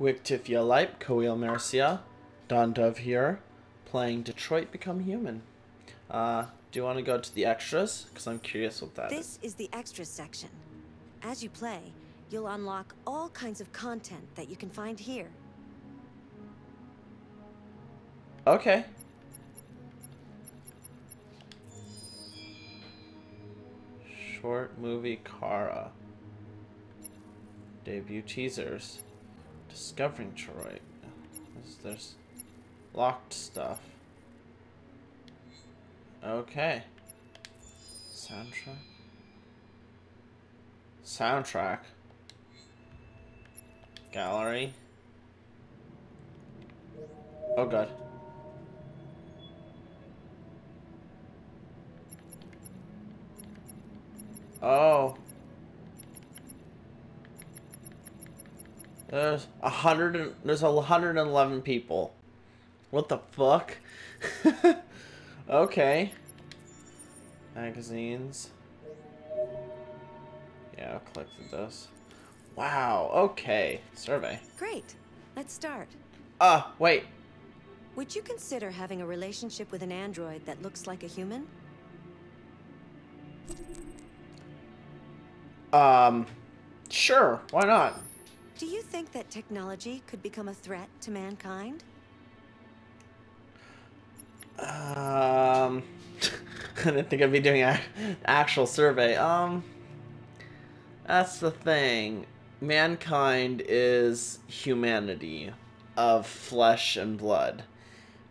Wictifia Lipe, Coel Mercia, Dawndove here, playing Detroit Become Human. Uh, do you want to go to the extras? Because I'm curious what that is. This is the extras section. As you play, you'll unlock all kinds of content that you can find here. Okay. Short movie Kara. Debut teasers. Discovering Troy. There's, locked stuff. Okay. Soundtrack. Soundtrack. Gallery. Oh god. Oh. There's a hundred and there's a hundred and eleven people. What the fuck? okay. Magazines. Yeah, I'll collected this. Wow, okay. Survey. Great. Let's start. Ah, uh, wait. Would you consider having a relationship with an android that looks like a human? Um, sure, why not? Do you think that technology could become a threat to mankind? Um, I didn't think I'd be doing an actual survey. Um, that's the thing. Mankind is humanity of flesh and blood.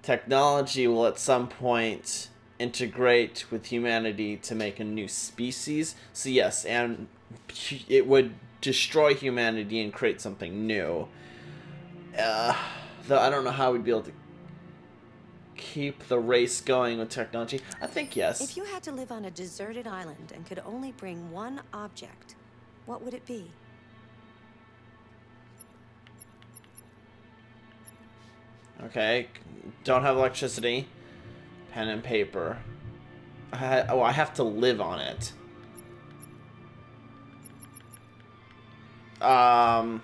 Technology will at some point integrate with humanity to make a new species. So yes, and it would destroy humanity and create something new. Uh, though I don't know how we'd be able to keep the race going with technology. I think yes. If you had to live on a deserted island and could only bring one object, what would it be? Okay, don't have electricity. Pen and paper. I, oh, I have to live on it. Um,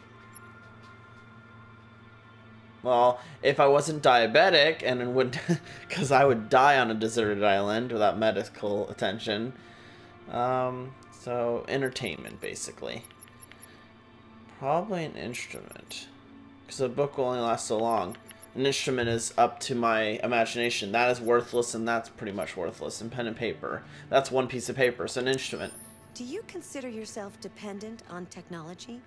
well, if I wasn't diabetic and wouldn't, because I would die on a deserted island without medical attention. Um, so entertainment, basically. Probably an instrument, because a book will only last so long. An instrument is up to my imagination. That is worthless, and that's pretty much worthless. And pen and paper. That's one piece of paper, so an instrument. Do you consider yourself dependent on technology?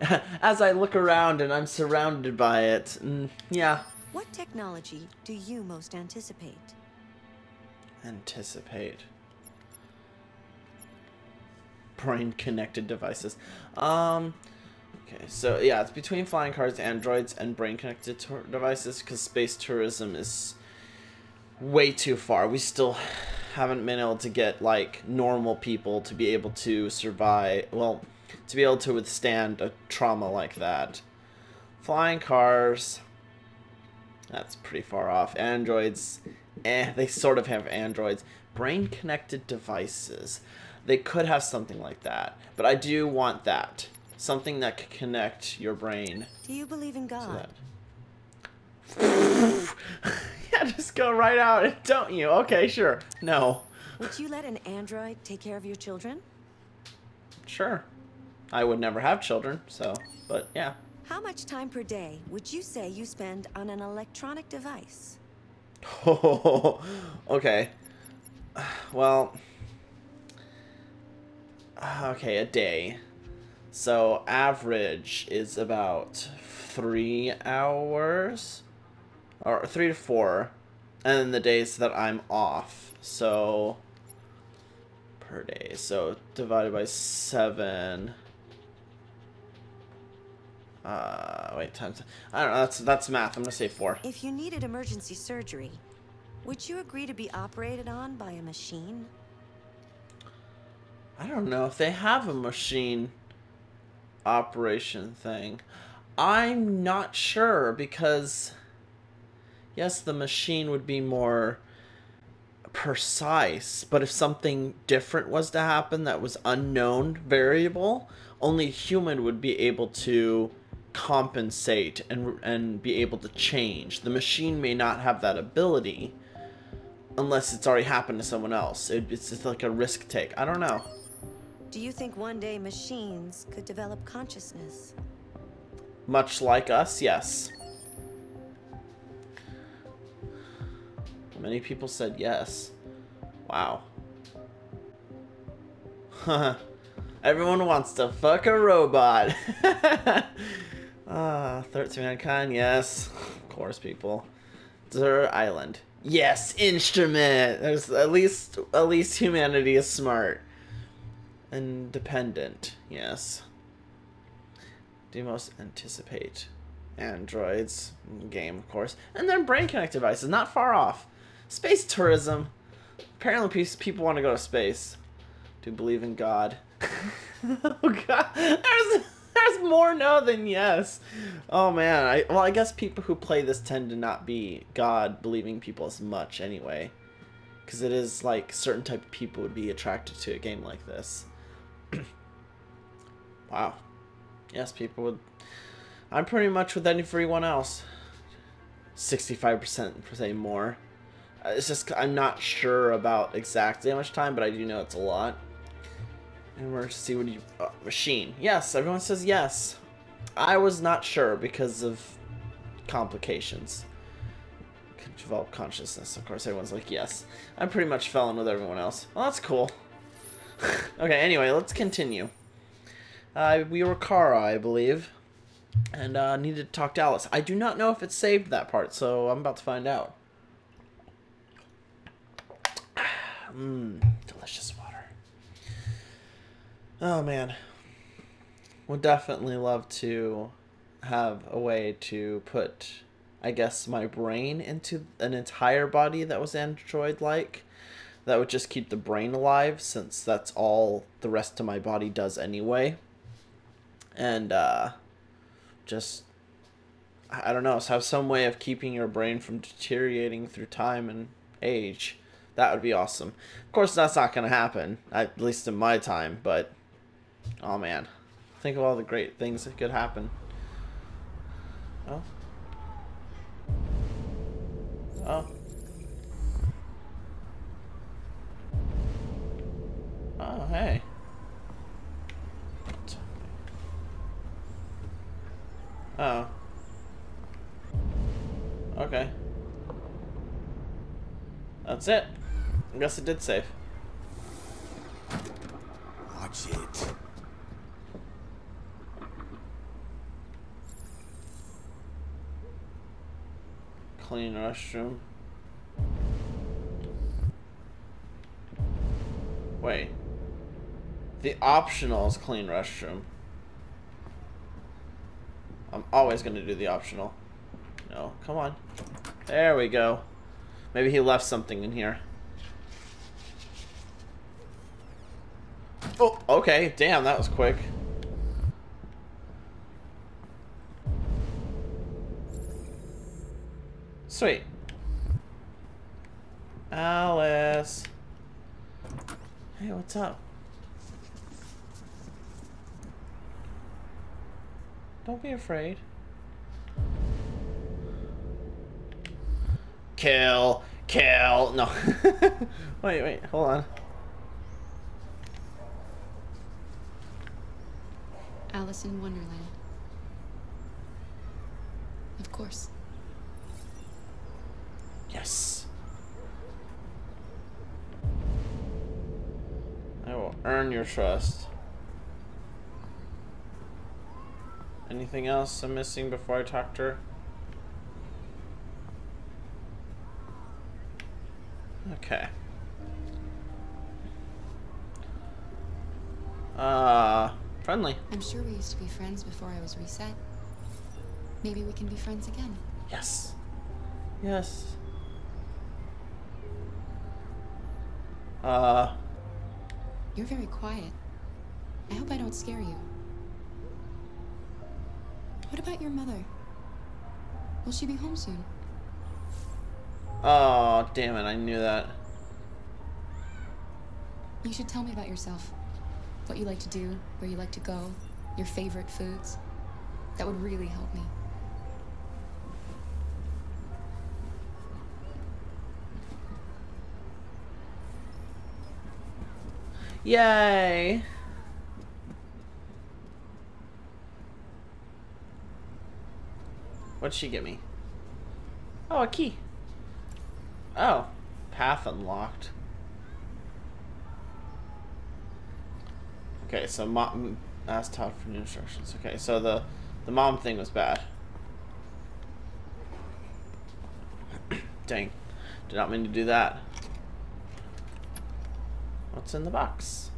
As I look around and I'm surrounded by it, mm, yeah. What technology do you most anticipate? Anticipate. Brain connected devices. Um, okay, so yeah, it's between flying cars, androids, and brain connected devices because space tourism is way too far. We still haven't been able to get like normal people to be able to survive well to be able to withstand a trauma like that. Flying cars that's pretty far off. Androids eh they sort of have androids. Brain connected devices they could have something like that but i do want that. Something that could connect your brain do you believe in god yeah, just go right out, don't you? Okay, sure. No. Would you let an android take care of your children? Sure. I would never have children, so, but yeah. How much time per day would you say you spend on an electronic device? Oh, okay. Well, okay, a day. So average is about three hours or three to four, and then the days that I'm off. So per day. So divided by seven. Uh, wait, times. I don't know. That's that's math. I'm gonna say four. If you needed emergency surgery, would you agree to be operated on by a machine? I don't know if they have a machine operation thing. I'm not sure because yes, the machine would be more precise, but if something different was to happen that was unknown variable, only human would be able to compensate and and be able to change. The machine may not have that ability unless it's already happened to someone else. It, it's just like a risk take. I don't know. Do you think one day machines could develop consciousness? Much like us, yes. Many people said yes. Wow. Everyone wants to fuck a robot. Ah, 13 Mankind, yes. Of course, people. Desert Island. Yes, instrument. There's at least at least humanity is smart. Independent, yes. Do most anticipate? Androids game, of course, and then brain connect devices, not far off. Space tourism. Apparently, people want to go to space. Do believe in God? oh God, there's there's more no than yes. Oh man, I well I guess people who play this tend to not be God believing people as much anyway, because it is like certain type of people would be attracted to a game like this. wow. Yes, people would. I'm pretty much with everyone else. 65% say more. Uh, it's just I'm not sure about exactly how much time, but I do know it's a lot. And we're to see what you uh, machine. Yes, everyone says yes. I was not sure because of complications. Can develop consciousness. Of course, everyone's like yes. I'm pretty much fell in with everyone else. Well, that's cool. okay, anyway, let's continue. Uh, we were Kara, I believe, and uh, needed to talk to Alice. I do not know if it saved that part, so I'm about to find out. Mmm, delicious water. Oh man, would definitely love to have a way to put, I guess, my brain into an entire body that was android-like. That would just keep the brain alive, since that's all the rest of my body does anyway and uh, just I don't know, have some way of keeping your brain from deteriorating through time and age. That would be awesome. Of course, that's not going to happen, at least in my time, but oh man. Think of all the great things that could happen. Oh. Oh. Oh, hey. Oh. Okay. That's it. I guess it did save. Watch it. Clean restroom. Wait. The optional is clean restroom. I'm always going to do the optional. No, come on. There we go. Maybe he left something in here. Oh, okay. Damn, that was quick. Sweet. Alice. Hey, what's up? Don't be afraid. Kill. Kill. No. wait, wait. Hold on. Alice in Wonderland. Of course. Yes. I will earn your trust. Anything else I'm missing before I talk to her? Okay. Uh, friendly. I'm sure we used to be friends before I was reset. Maybe we can be friends again. Yes. Yes. Uh. You're very quiet. I hope I don't scare you. What about your mother? Will she be home soon? Oh, damn it, I knew that. You should tell me about yourself. What you like to do, where you like to go, your favorite foods. That would really help me. Yay! What'd she get me? Oh, a key. Oh, path unlocked. Okay, so mom mm, asked Todd for new instructions. Okay, so the the mom thing was bad. Dang, did not mean to do that. What's in the box?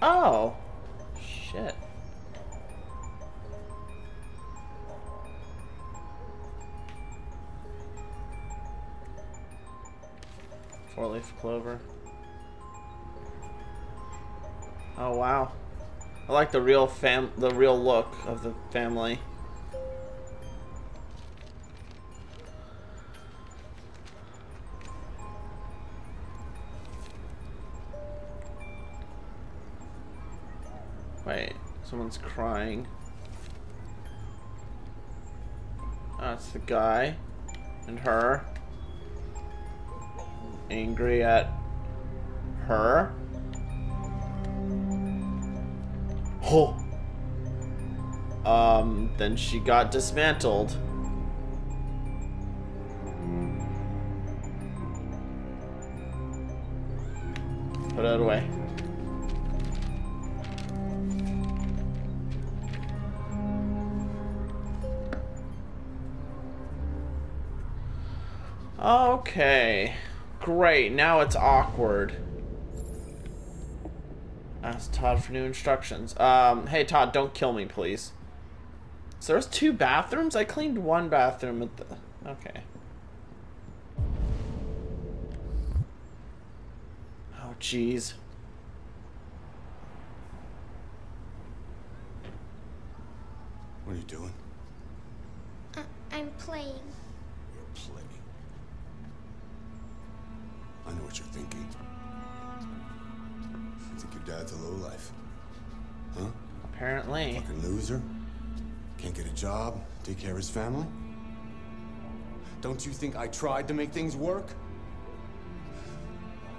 Oh, shit. Four leaf clover. Oh wow. I like the real fam the real look of the family. Wait, someone's crying. Uh, That's the guy and her angry at her. Oh. Um, then she got dismantled. Put it away. Okay. Great, now it's awkward. Todd for new instructions. Um, hey Todd, don't kill me, please. So there's two bathrooms? I cleaned one bathroom at the... Okay. Oh, jeez. Job, take care of his family. Don't you think I tried to make things work?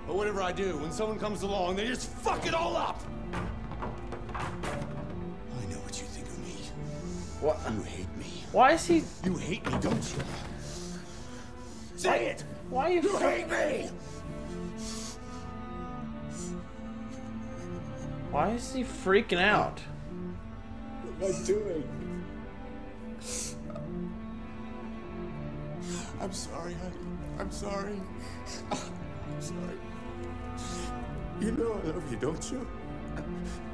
But whatever I do, when someone comes along, they just fuck it all up! I know what you think of me. What? You hate me. Why is he... You hate me, don't you? Say it! Why are you... You hate me! Why is he freaking out? What am I doing? Sorry, honey. I'm sorry. Ah, I'm sorry. You know I love you, don't you?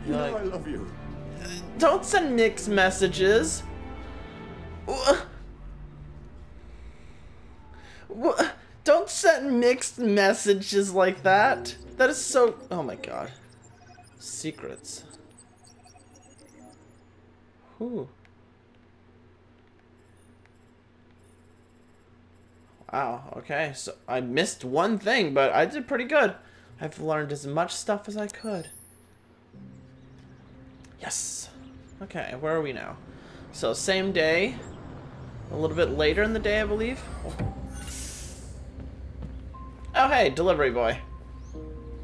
You know I love you. Don't send mixed messages. Don't send mixed messages like that. That is so. Oh my god. Secrets. Whew. Wow, okay, so I missed one thing, but I did pretty good. I've learned as much stuff as I could. Yes. Okay, where are we now? So, same day. A little bit later in the day, I believe. Oh, hey, delivery boy.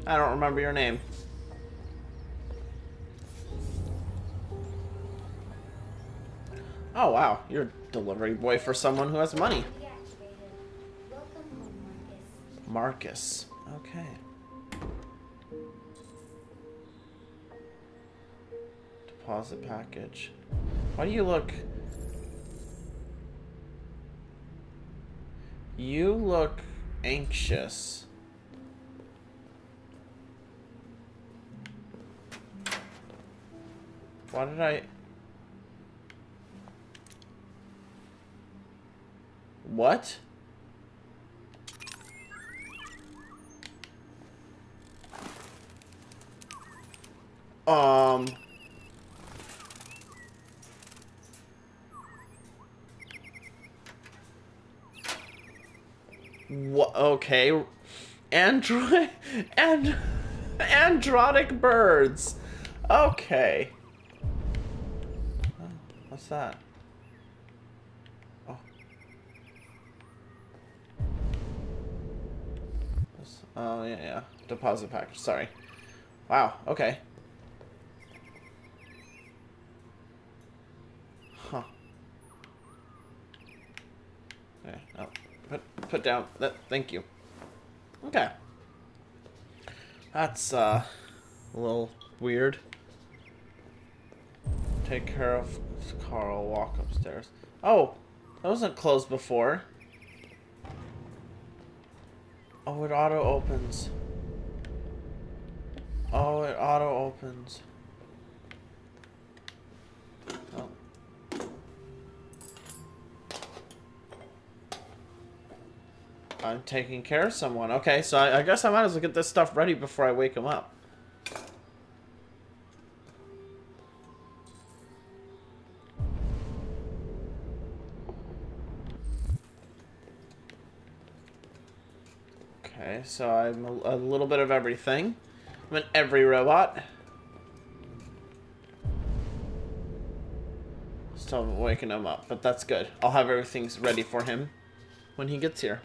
I don't remember your name. Oh, wow. You're delivery boy for someone who has money. Deactivated. Welcome home, Marcus. Marcus. Okay. Deposit package. Why do you look... You look anxious. Why did I... What? Um... What? Okay. Android and androdic birds. Okay. What's that? Oh. Oh, yeah, yeah. Deposit package. Sorry. Wow. Okay. Huh. Okay. Oh, put put down that. Thank you. Okay. That's uh a little weird. Take care of Carl. Walk upstairs. Oh, that wasn't closed before. Oh, it auto opens. Oh, it auto opens. I'm taking care of someone. Okay, so I, I guess I might as well get this stuff ready before I wake him up. Okay, so I'm a, a little bit of everything. I'm an every robot. Still waking him up, but that's good. I'll have everything ready for him when he gets here.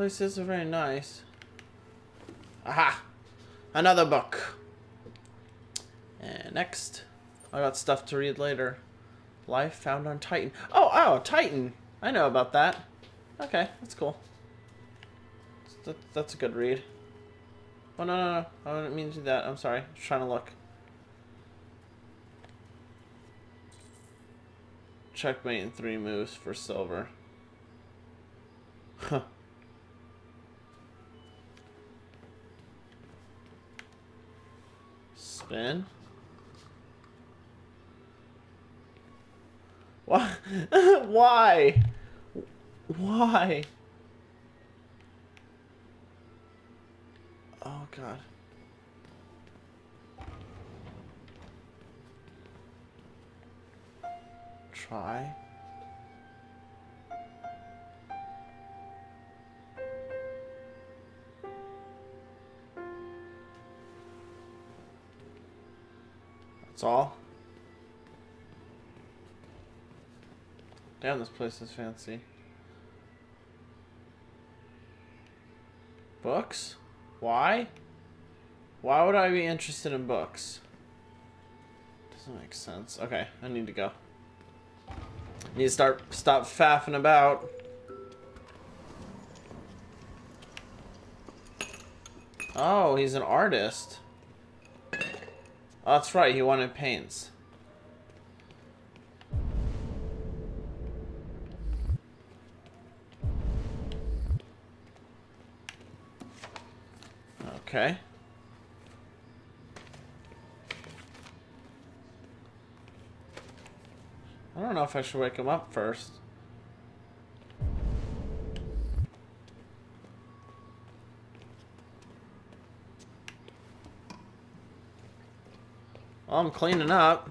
Place is very nice. Aha! Another book. And next, I got stuff to read later. Life found on Titan. Oh, oh, Titan. I know about that. Okay, that's cool. That, that's a good read. Oh, no, no, no. I didn't mean to do that. I'm sorry. I was trying to look. Checkmate in three moves for silver. Huh. Spin. Why? Why? Why? Oh god. Try. That's all. Damn, this place is fancy. Books? Why? Why would I be interested in books? Doesn't make sense. Okay, I need to go. Need to start stop faffing about. Oh, he's an artist. Oh, that's right, he wanted paints. Okay. I don't know if I should wake him up first. I'm cleaning up.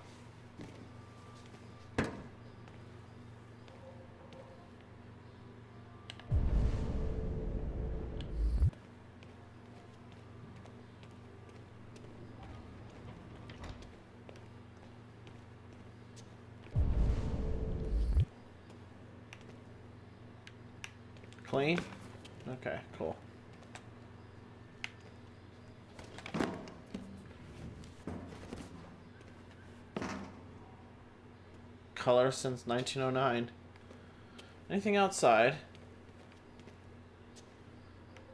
Clean? Okay, cool. Color since 1909. Anything outside?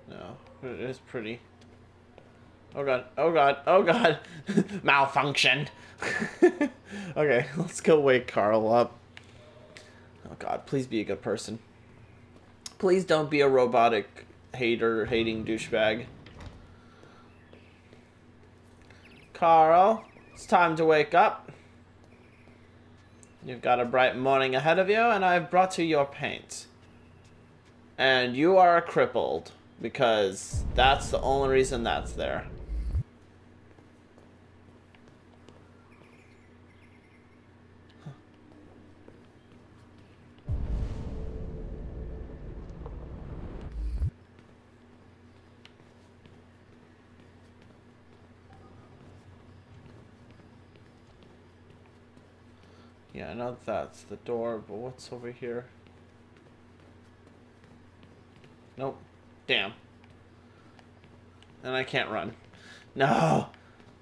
No, but it is pretty. Oh god, oh god, oh god! Malfunction! okay, let's go wake Carl up. Oh god, please be a good person. Please don't be a robotic hater, hating douchebag. Carl, it's time to wake up. You've got a bright morning ahead of you, and I've brought you your paint. And you are crippled, because that's the only reason that's there. Know that's the door, but what's over here? Nope. Damn. And I can't run. No!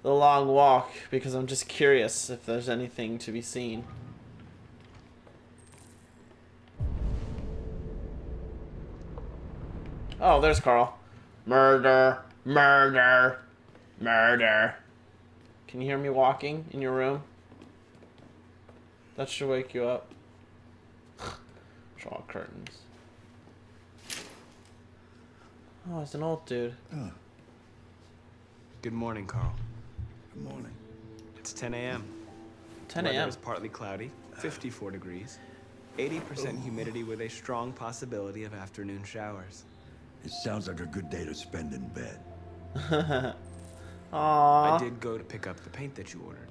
The long walk, because I'm just curious if there's anything to be seen. Oh, there's Carl. Murder, murder, murder. Can you hear me walking in your room? That should wake you up. Draw curtains. Oh, it's an old dude. Good morning, Carl. Good morning. It's 10 a.m. 10 a.m. is partly cloudy, uh. 54 degrees, 80% humidity with a strong possibility of afternoon showers. It sounds like a good day to spend in bed. Aww. I did go to pick up the paint that you ordered.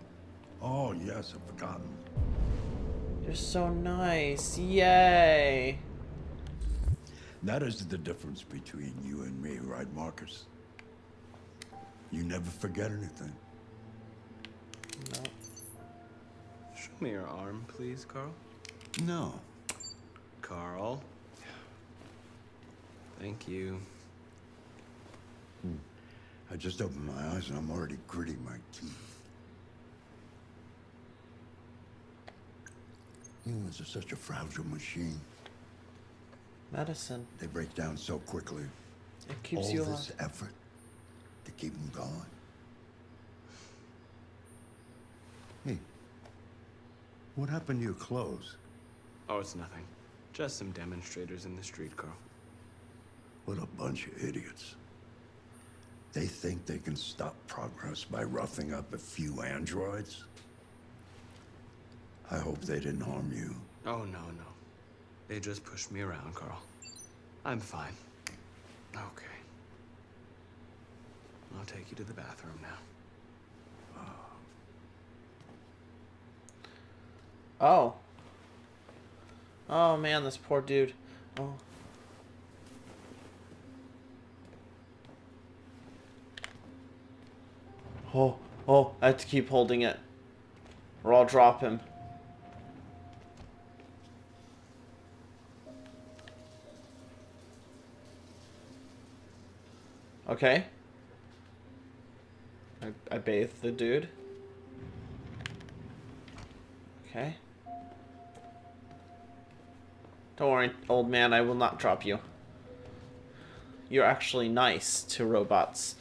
Oh, yes, I've forgotten. You're so nice. Yay. That is the difference between you and me, right, Marcus? You never forget anything. No. Show me your arm, please, Carl. No. Carl. Thank you. Hmm. I just opened my eyes and I'm already gritting my teeth. Humans are such a fragile machine. Medicine. They break down so quickly. It keeps All you this alive. effort to keep them going. Hey, what happened to your clothes? Oh, it's nothing. Just some demonstrators in the street, Carl. What a bunch of idiots. They think they can stop progress by roughing up a few androids? I hope they didn't harm you. Oh, no, no. They just pushed me around, Carl. I'm fine. Okay. I'll take you to the bathroom now. Oh. Oh man, this poor dude. Oh. Oh, oh, I have to keep holding it. Or I'll drop him. Okay. I, I bathed the dude. Okay. Don't worry, old man, I will not drop you. You're actually nice to robots.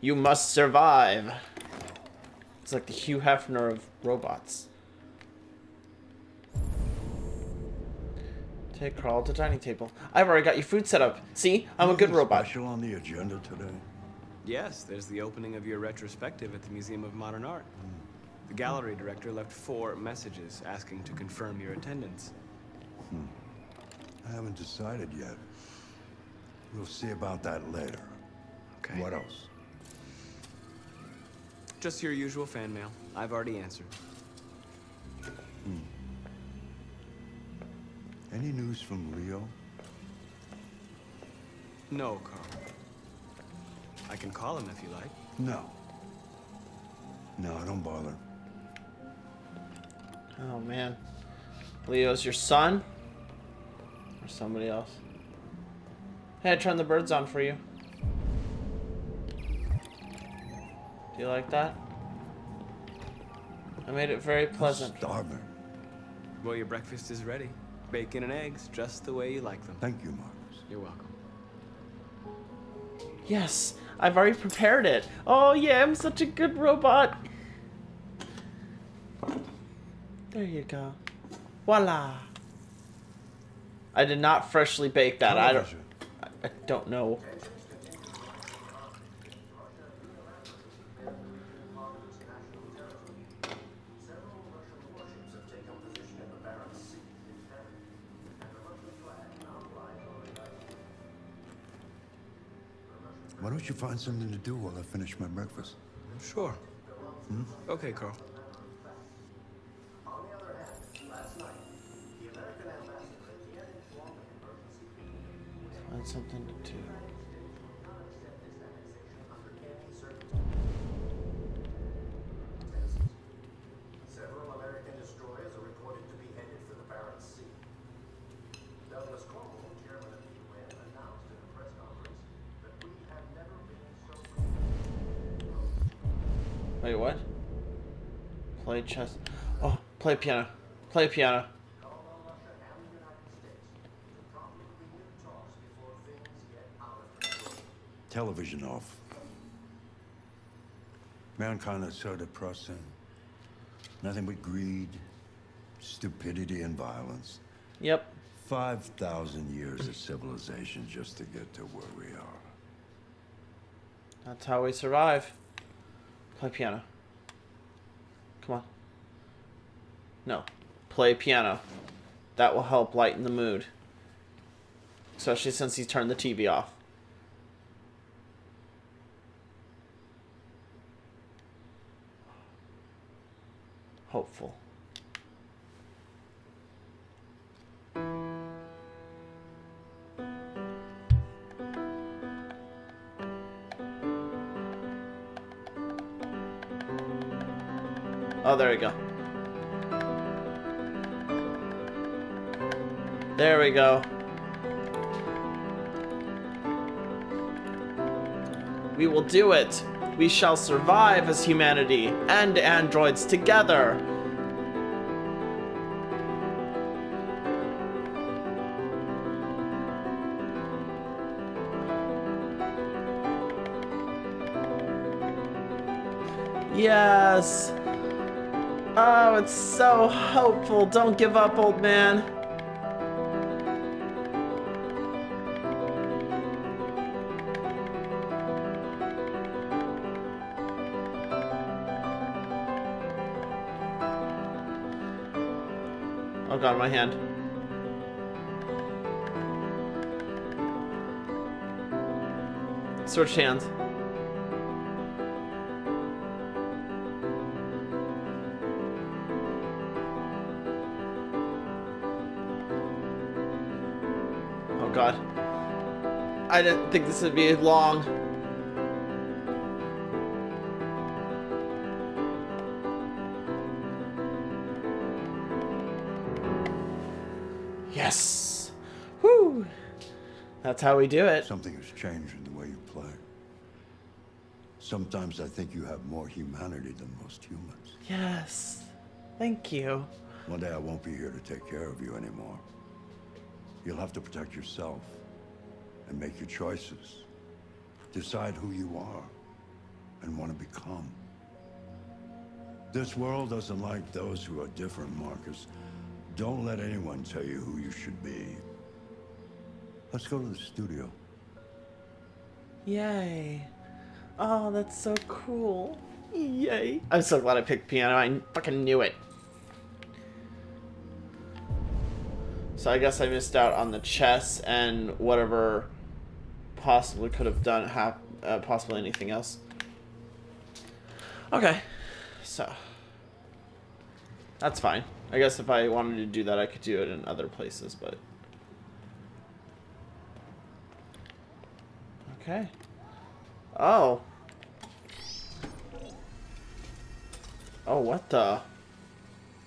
You must survive. It's like the Hugh Hefner of robots. Take Carl to dining table. I've already got your food set up. See, I'm a good Anything robot. Special on the agenda today? Yes, there's the opening of your retrospective at the Museum of Modern Art. The gallery director left four messages asking to confirm your attendance. Hmm. I haven't decided yet. We'll see about that later. Okay. What else? Just your usual fan mail. I've already answered. Any news from Leo? No, Carl. I can call him if you like. No. No, I don't bother. Oh man. Leo's your son? Or somebody else? Hey, I turned the birds on for you. Do you like that? I made it very pleasant. Starving. Well, your breakfast is ready. Bacon and eggs, just the way you like them. Thank you, Marcus. You're welcome. Yes, I've already prepared it. Oh yeah, I'm such a good robot. There you go. Voila. I did not freshly bake that. I don't. I don't know. Why don't you find something to do while I finish my breakfast? Sure. Hmm? Okay, Carl. Find something to do. Play chess. Oh, play piano. Play piano. Television off. Mankind is so depressing. Nothing but greed, stupidity, and violence. Yep. 5,000 years of civilization just to get to where we are. That's how we survive. Play piano. Come on. No. Play piano. That will help lighten the mood. Especially since he's turned the TV off. Hopeful. Oh, there we go. There we go. We will do it. We shall survive as humanity and androids together. Yes. Oh, it's so hopeful. Don't give up, old man. Oh god, my hand. Switch hands. I didn't think this would be long. Yes. Woo. That's how we do it. Something has changed in the way you play. Sometimes I think you have more humanity than most humans. Yes. Thank you. One day I won't be here to take care of you anymore. You'll have to protect yourself and make your choices. Decide who you are and want to become. This world doesn't like those who are different, Marcus. Don't let anyone tell you who you should be. Let's go to the studio. Yay. Oh, that's so cool. Yay. I'm so glad I picked piano. I fucking knew it. So I guess I missed out on the chess and whatever possibly could have done, hap- uh, possibly anything else. Okay. So. That's fine. I guess if I wanted to do that, I could do it in other places, but. Okay. Oh. Oh, what the?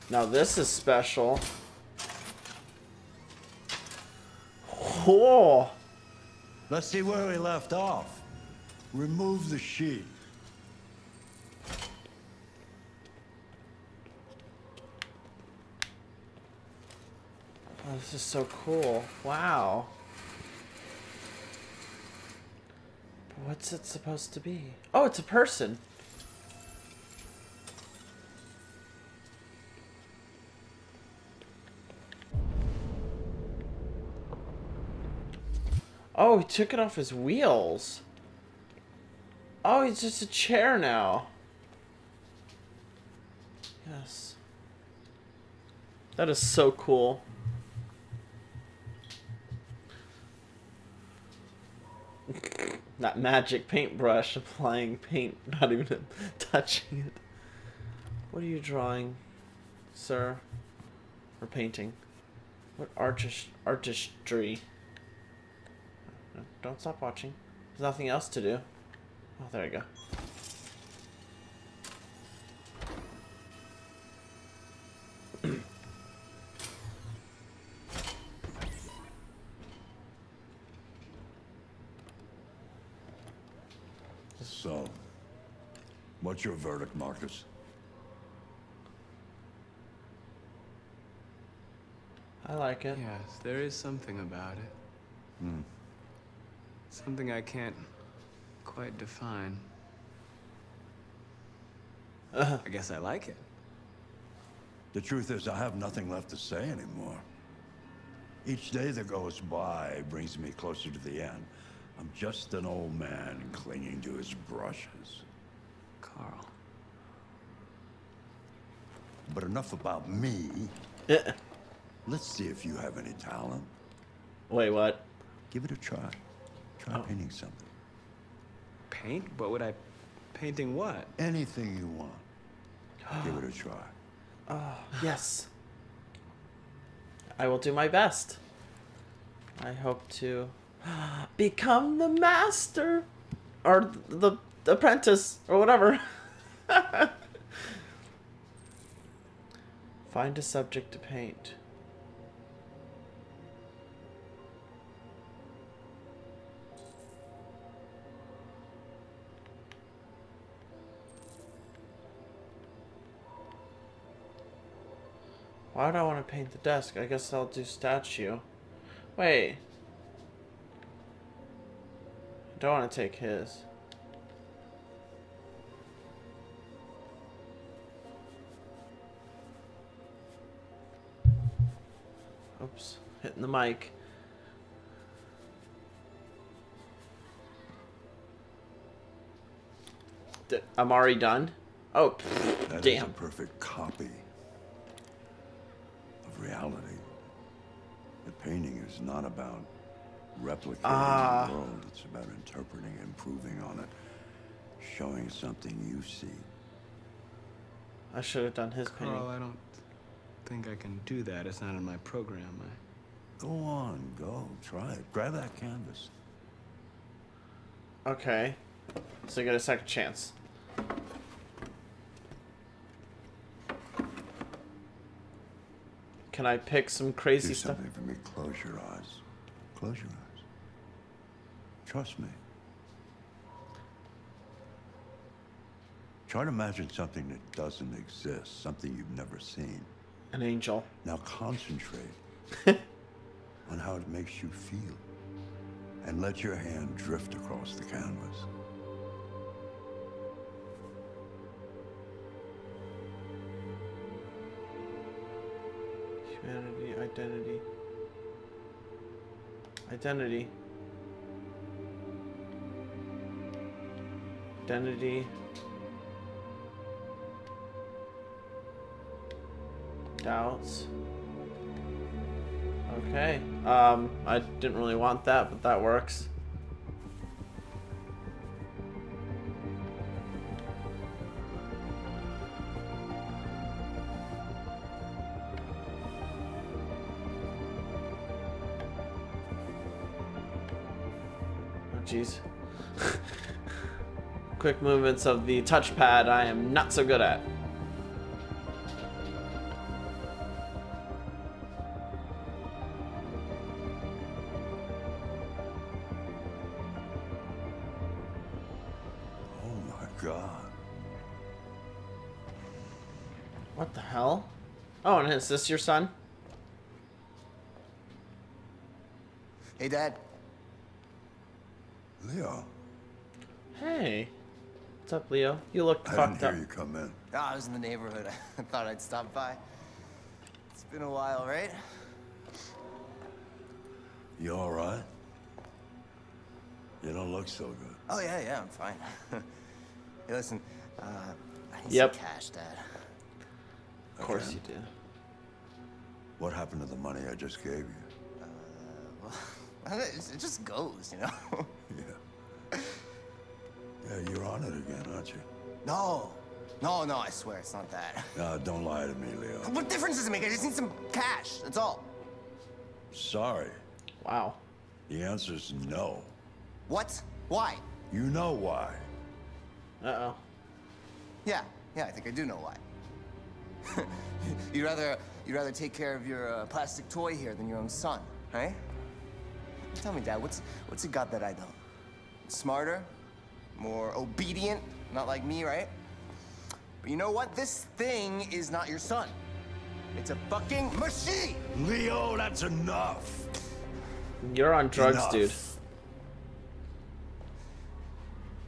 Now this is special. Whoa. Let's see where we left off. Remove the sheet. Oh, this is so cool. Wow. What's it supposed to be? Oh, it's a person. Oh, he took it off his wheels. Oh, he's just a chair now. Yes. That is so cool. that magic paintbrush applying paint, not even touching it. What are you drawing, sir? Or painting? What artist artistry? No, Don't stop watching. There's nothing else to do. Oh, there you go. So, What's your verdict, Marcus? I like it. Yes, there is something about it. Hmm. Something I can't quite define. Uh-huh. I guess I like it. The truth is, I have nothing left to say anymore. Each day that goes by brings me closer to the end. I'm just an old man clinging to his brushes. Carl. But enough about me. Eh. Let's see if you have any talent. Wait, what? Give it a try. Try Oh. painting something. Paint? What would I... Painting what? Anything you want. Give it a try. Oh, yes. I will do my best. I hope to become the master or the apprentice or whatever. Find a subject to paint. Why would I want to paint the desk? I guess I'll do statue. Wait. I don't want to take his. Oops. Hitting the mic. I'm already done? Oh, pfft, That is a damn. perfect copy reality. The painting is not about replicating Ah. the world. It's about interpreting, improving on it, showing something you see. I should have done his painting. Carl, I don't think I can do that. It's not in my program. I... Go on, go, try it. Grab that canvas. Okay. So you get a second chance. Can I pick some crazy stuff? Do stuff? something for me. Close your eyes. Close your eyes. Trust me. Try to imagine something that doesn't exist, something you've never seen. An angel. Now concentrate on how it makes you feel. And let your hand drift across the canvas. Identity. Identity. Identity. Doubts. Okay. Um, I didn't really want that, but that works. Quick movements of the touchpad I am not so good at. Oh my god. What the hell? Oh, and is this your son? Hey, Dad. Leo, Hey. What's up, Leo? You look I didn't hear up. you come in. Ah, I was in the neighborhood. I thought I'd stop by. It's been a while, right? You all right? You don't look so good. Oh, yeah, yeah, I'm fine. hey, listen, uh, I need Yep. some cash, Dad. Of course Okay. you do. What happened to the money I just gave you? Well, it it just goes, you know? Yeah. Yeah, you're on it again, aren't you? no, no, no, I swear it's not that. No, don't lie to me, Leo. What difference does it make? I just need some cash, that's all. Sorry. Wow. The answer's no. What? Why? You know why. Uh-oh. Yeah, yeah, I think I do know why. you'd rather you'd rather take care of your uh, plastic toy here than your own son, right? Tell me, Dad, what's what's it got that I don't? Smarter, more obedient, not like me, right? But you know what? This thing is not your son. It's a fucking machine! Leo, that's enough. You're on drugs, Enough. dude.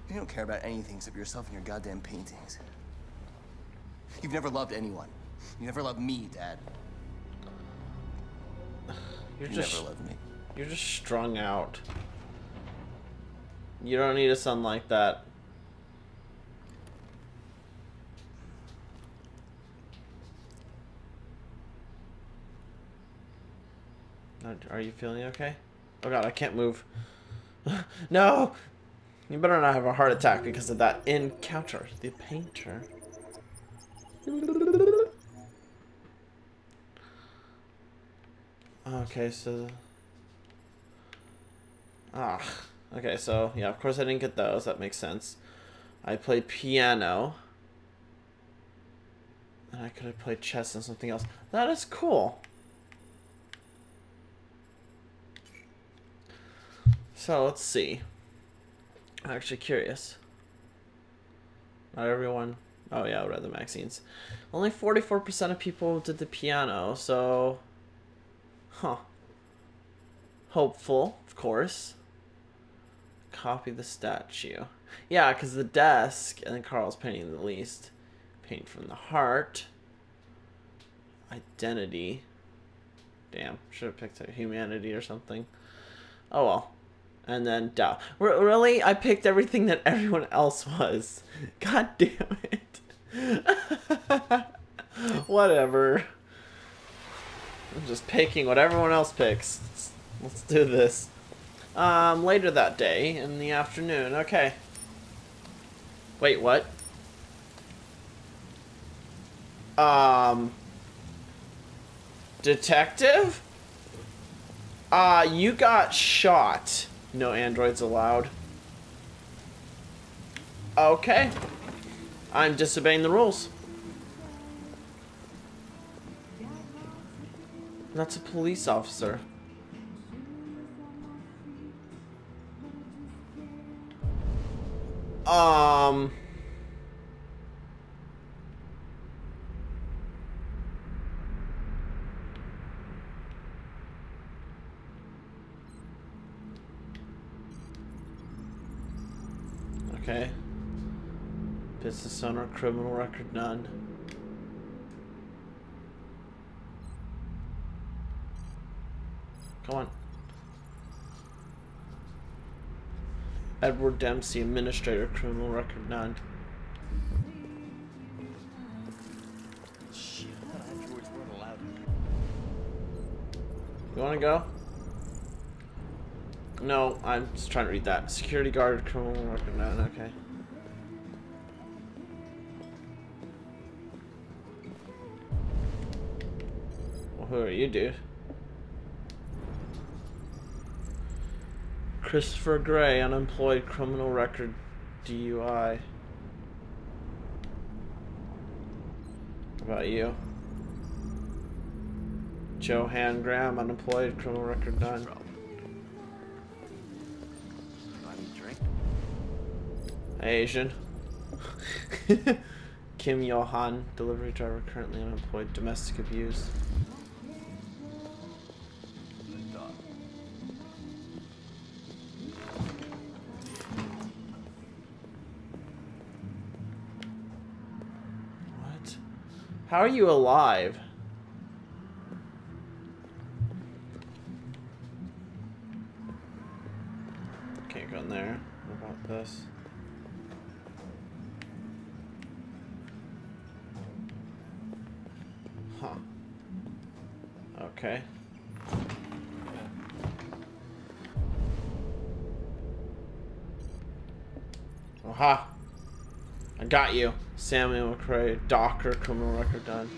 You don't care about anything except yourself and your goddamn paintings. You've never loved anyone. You never loved me, Dad. You're You just never loved me. you're just strung out. You don't need a son like that. Are- Are you feeling okay? Oh god, I can't move. no! You better not have a heart attack because of that encounter. The painter. Okay, so. Ah. Okay, so, yeah, of course I didn't get those. That makes sense. I played piano. And I could have played chess and something else. That is cool. So, let's see. I'm actually curious. Not everyone. Oh, yeah, I read the magazines. Only 44% of people did the piano, so. Huh. Hopeful, of course. Copy the statue. Yeah, because the desk, and Carl's painting the least. Paint from the heart. Identity. Damn, should have picked a humanity or something. Oh well. And then doubt. R- really? I picked everything that everyone else was. God damn it. Whatever. I'm just picking what everyone else picks. Let's, let's do this. Um, later that day, in the afternoon. Okay. Wait, what? Um. Detective? Uh, you got shot. No androids allowed. Okay. I'm disobeying the rules. That's a police officer. Um. Okay. Business owner, criminal record, none. Come on. Edward Dempsey, administrator, criminal record, none. Shit, I thought androids weren't allowed. You wanna go? No, I'm just trying to read that. Security guard, criminal record, none, okay. Well, who are you, dude? Christopher Gray, unemployed, criminal record, DUI. What about you? Johan Graham, unemployed, criminal record done. Asian. Kim Johan, delivery driver, currently unemployed, domestic abuse. How are you alive? Can't go in there. What about this? Huh. Okay. Aha! I got you. Samuel McCrae, Docker, criminal record done.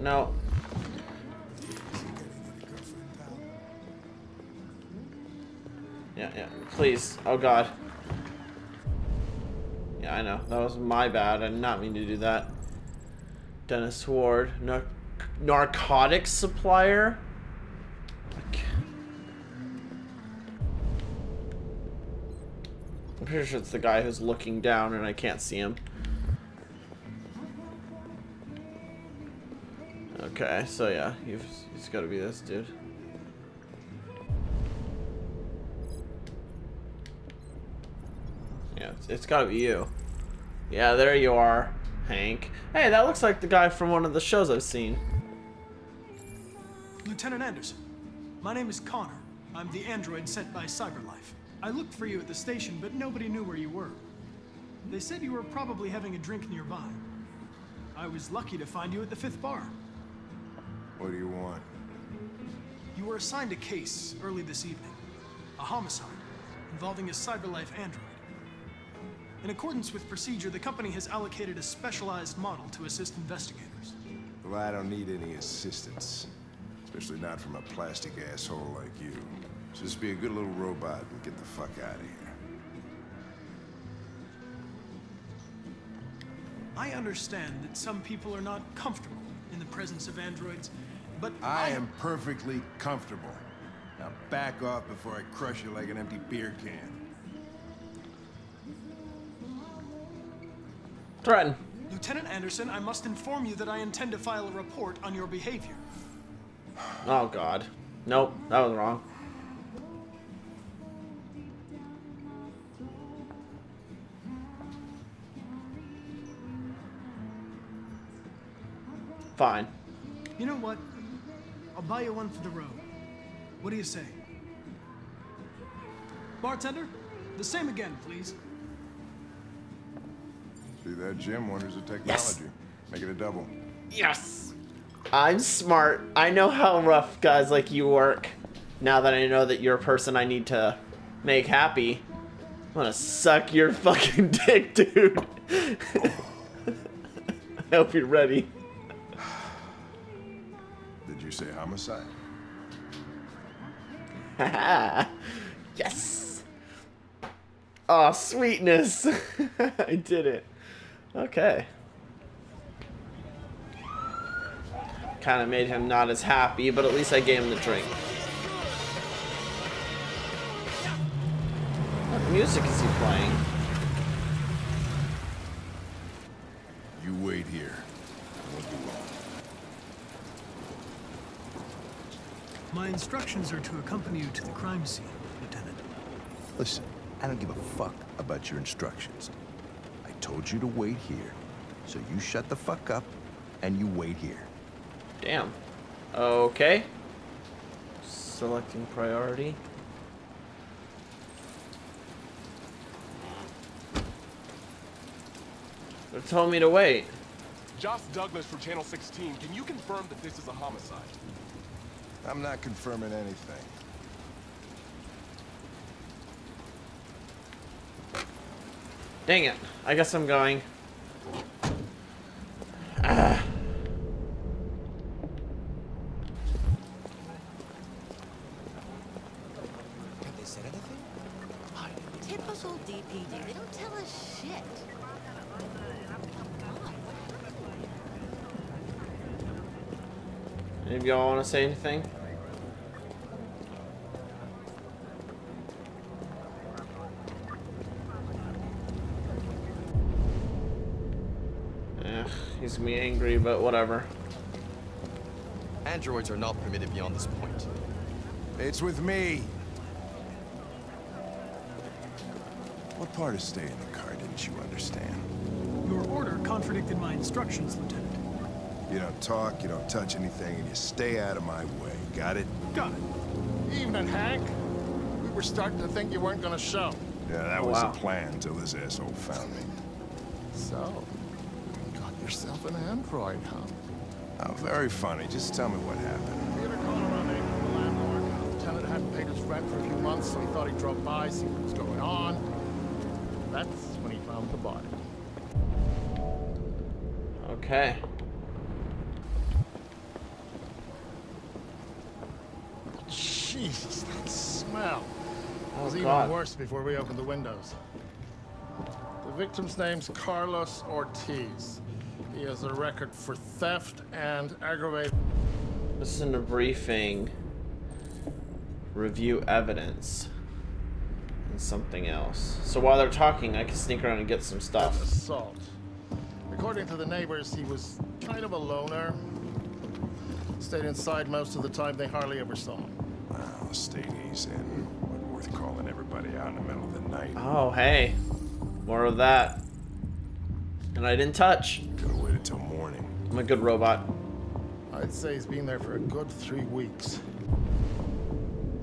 No. Yeah, yeah. Please. Oh god. Yeah, I know. That was my bad. I did not mean to do that. Dennis Ward. Nar narcotics supplier? Pretty sure it's the guy who's looking down and I can't see him. Okay, so yeah, you've, he's got to be this dude. Yeah, it's, it's got to be you. Yeah, there you are, Hank. Hey, that looks like the guy from one of the shows I've seen. Lieutenant Anderson, my name is Connor. I'm the android sent by CyberLife. I looked for you at the station, but nobody knew where you were. They said you were probably having a drink nearby. I was lucky to find you at the fifth bar. What do you want? You were assigned a case early this evening. A homicide involving a CyberLife android. In accordance with procedure, the company has allocated a specialized model to assist investigators. Well, I don't need any assistance. Especially not from a plastic asshole like you. Just be a good little robot and get the fuck out of here. I understand that some people are not comfortable in the presence of androids, but I am perfectly comfortable. Now back off before I crush you like an empty beer can. Threaten. Lieutenant Anderson, I must inform you that I intend to file a report on your behavior. Oh god. Nope, that was wrong. Fine. You know what? I'll buy you one for the road. What do you say? Bartender, the same again, please. See that, Jim? Wonders of technology. Yes. Make it a double. Yes! I'm smart. I know how rough guys like you work. Now that I know that you're a person I need to make happy, I'm gonna suck your fucking dick, dude. I hope you're ready. You say homicide? yes. Oh, sweetness. I did it. Okay. Kind of made him not as happy, but at least I gave him the drink. What music is he playing? You wait here. I won't be long. My instructions are to accompany you to the crime scene, Lieutenant. Listen, I don't give a fuck about your instructions. I told you to wait here. So you shut the fuck up and you wait here. Damn. Okay. Selecting priority. They told me to wait. Josh Douglas from Channel 16, can you confirm that this is a homicide? I'm not confirming anything. Dang it. I guess I'm going. Ah. Have they said anything? Typical DPD. They don't tell us shit. Any of y'all want to say anything? Eh, he's gonna be angry, but whatever. Androids are not permitted beyond this point. It's with me. What part of staying in the car didn't you understand? Your order contradicted my instructions, Lieutenant. You don't talk, you don't touch anything, and you stay out of my way. Got it? Got it. Evening, Hank. We were starting to think you weren't gonna show. Yeah, that Oh, was wow. the plan until this asshole found me. So, you got yourself an android, huh? Oh, very funny. Just tell me what happened. We had a call around eight from the landlord. The tenant hadn't paid his rent for a few months, so he thought he'd drop by, see what was going on. That's when he found the body. Okay. Jesus, that smell. It Was even God. worse before we open the windows. The victim's name's Carlos Ortiz. He has a record for theft and aggravated. Listen to briefing. Review evidence. and something else. So while they're talking, I can sneak around and get some stuff. Assault. According to the neighbors, he was kind of a loner. Stayed inside most of the time. They hardly ever saw him. Well, stayed easy and wasn't calling everybody out in the middle of the night. Oh, hey. More of that. And I didn't touch. Could have waited till morning. I'm a good robot. I'd say he's been there for a good three weeks.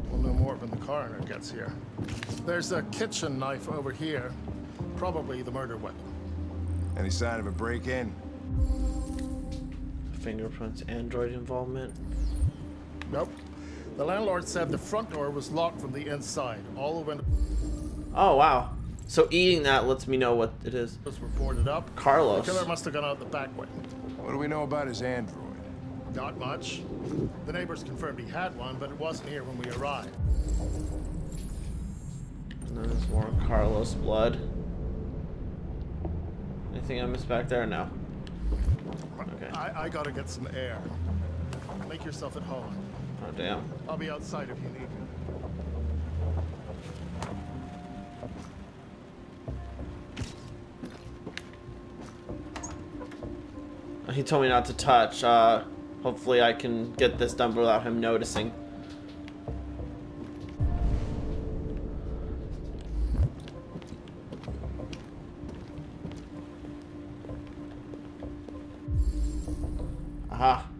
We'll know more when the coroner gets here. There's a kitchen knife over here. Probably the murder weapon. Any sign of a break-in? Fingerprints, android involvement. Nope. The landlord said the front door was locked from the inside. All the windows Oh, wow. So eating that lets me know what it is. were boarded up. Carlos. The killer must have gone out the back way. What do we know about his android? Not much. The neighbors confirmed he had one, but it wasn't here when we arrived. And then there's more Carlos blood. Anything I missed back there? No. Okay. I, I gotta get some air. Make yourself at home. Oh, damn. I'll be outside if you need me. He told me not to touch. Uh, hopefully I can get this done without him noticing. Aha.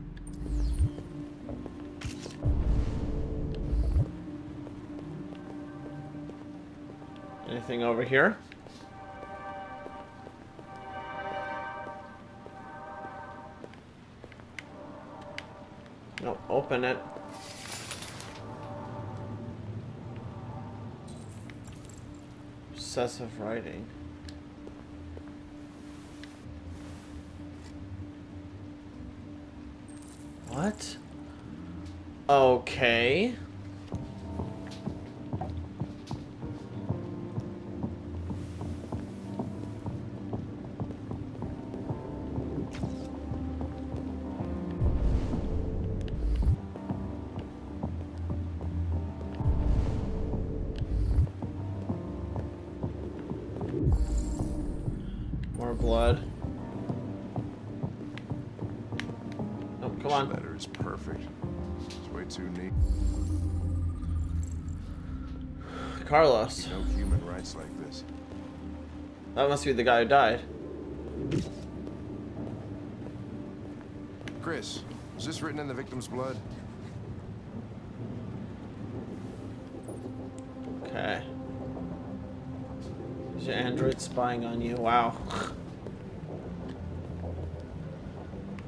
Anything over here? No, open it. Obsessive writing. What? Okay. Carlos. No human rights like this. That must be the guy who died. Chris, is this written in the victim's blood? Okay. Is your android spying on you? Wow.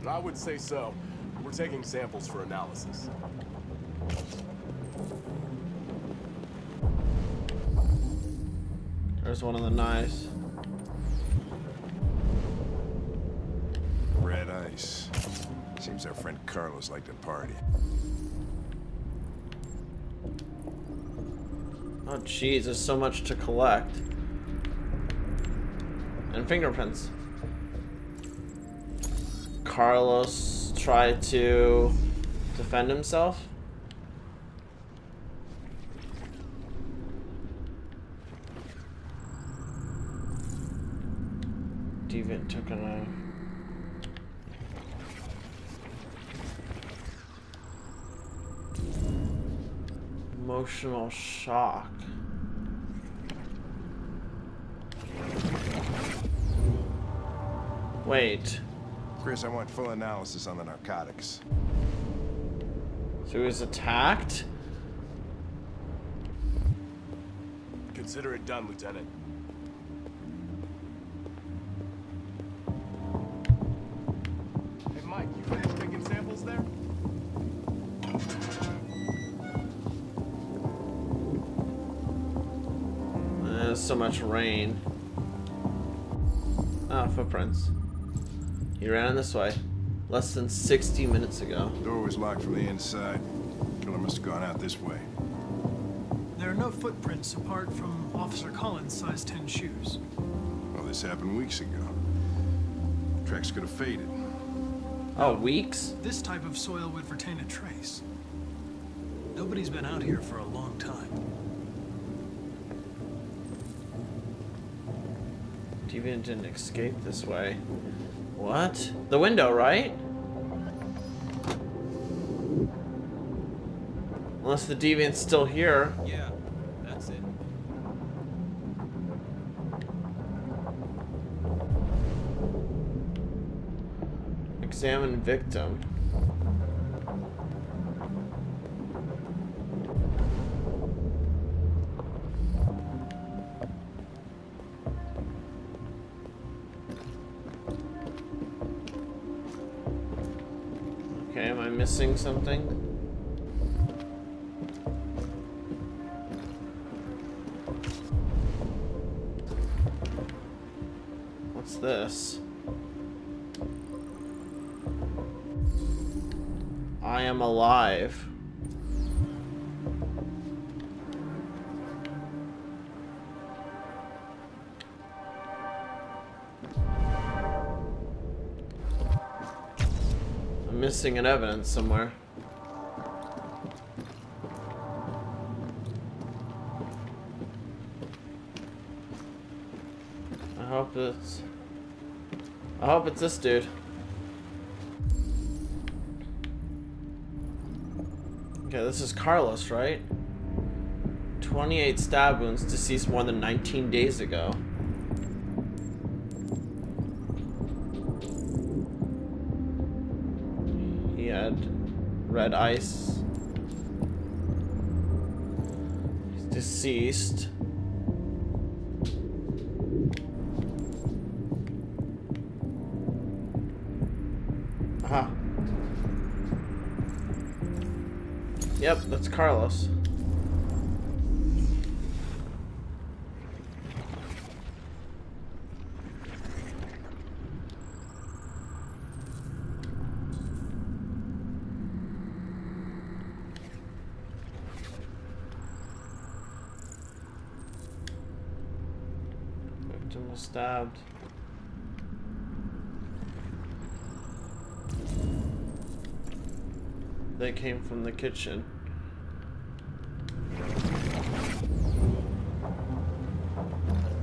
I would say so. We're taking samples for analysis. There's one of the knives. Red ice. Seems our friend Carlos liked to party. Oh jeez, there's so much to collect. And fingerprints. Carlos tried to defend himself. Deviant took a knife. Emotional shock. Wait. Chris, I want full analysis on the narcotics. So he was attacked? Consider it done, Lieutenant. So much rain. Ah, footprints. He ran this way. Less than 60 minutes ago. Door was locked from the inside. Killer must have gone out this way. There are no footprints apart from Officer Collins' size 10 shoes. Well, this happened weeks ago. Tracks could have faded. Oh, weeks? This type of soil would retain a trace. Nobody's been out here for a long time. Deviant didn't escape this way. What? The window, right? Unless the Deviant's still here. Yeah, that's it. Examine victim. Missing something? What's this? I am alive. Missing an evidence somewhere. I hope it's... I hope it's this dude. Okay, this is Carlos, right? 28 stab wounds, deceased more than 19 days ago. Red ice. He's deceased. Aha. Yep, that's Carlos. Victim was stabbed. They came from the kitchen.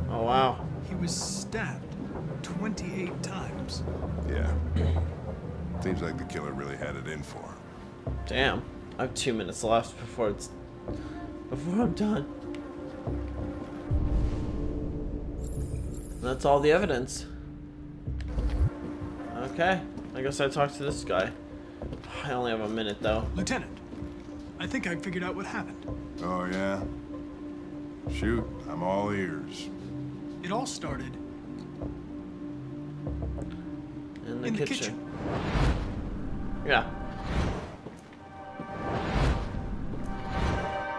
Oh wow. He was stabbed 28 times. Yeah. Seems like the killer really had it in for him. Damn. I have two minutes left before it's before I'm done. That's all the evidence. Okay. I guess I talked to this guy. I only have a minute though. Lieutenant, I think I figured out what happened. Oh, yeah? Shoot, I'm all ears. It all started In the, in the kitchen. kitchen. Yeah.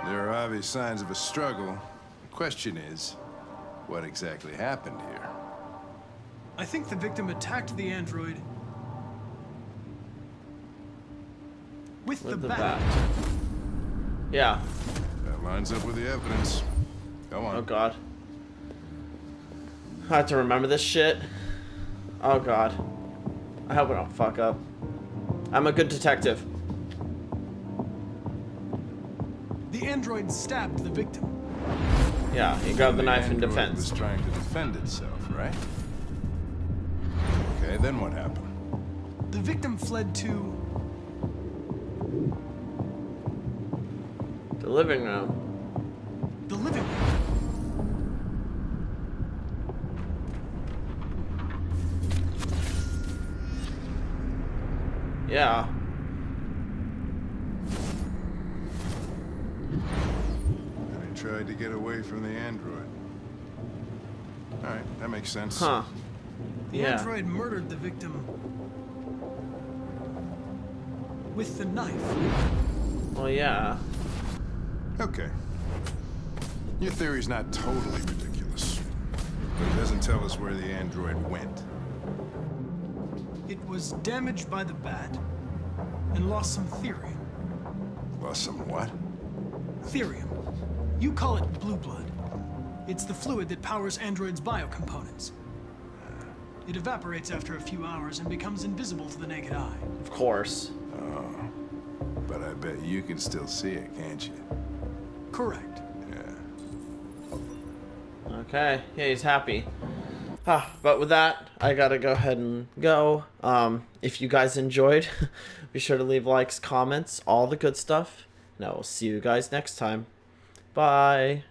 There are obvious signs of a struggle. The question is, what exactly happened here? I think the victim attacked the android with, With the, the bat. bat. Yeah. That lines up with the evidence. Go on. Oh god. I have to remember this shit. Oh god. I hope I don't fuck up. I'm a good detective. The android stabbed the victim. Yeah, he grabbed the knife in android defense. was trying to defend itself, right? Okay, then what happened? The victim fled to The living room. the living room. Yeah. Get away from the android. Alright, that makes sense. Huh. The Yeah. android murdered the victim with the knife. Well, yeah. Okay. Your theory's not totally ridiculous. But it doesn't tell us where the android went. It was damaged by the bat and lost some thirium. Lost some what? Thirium. You call it blue blood. It's the fluid that powers androids' biocomponents. It evaporates after a few hours and becomes invisible to the naked eye. Of course. Oh. But I bet you can still see it, can't you? Correct. Yeah. Okay. Yeah, he's happy. Ah, but with that, I gotta go ahead and go. Um, if you guys enjoyed, be sure to leave likes, comments, all the good stuff. And I will see you guys next time. Bye.